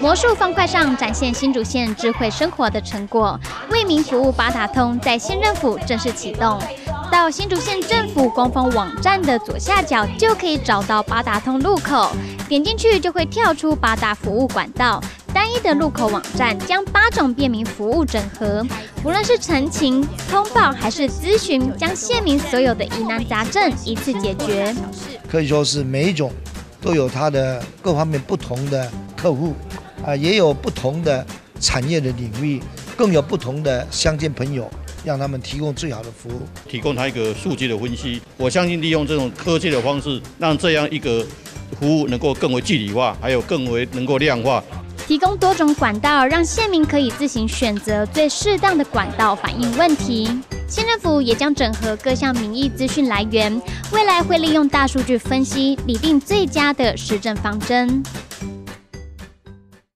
魔术方块上展现新竹县智慧生活的成果，为民服务八达通在县政府正式启动。到新竹县政府官方网站的左下角就可以找到八达通入口，点进去就会跳出八达服务管道。单一的入口网站将八种便民服务整合，不论是陈情、通报还是咨询，将县民所有的疑难杂症一次解决。可以说是每一种都有它的各方面不同的客户。啊，也有不同的产业的领域，更有不同的乡亲朋友，让他们提供最好的服务，提供他一个数据的分析。我相信利用这种科技的方式，让这样一个服务能够更为具体化，还有更为能够量化。提供多种管道，让县民可以自行选择最适当的管道反映问题。县政府也将整合各项民意资讯来源，未来会利用大数据分析，拟定最佳的施政方针。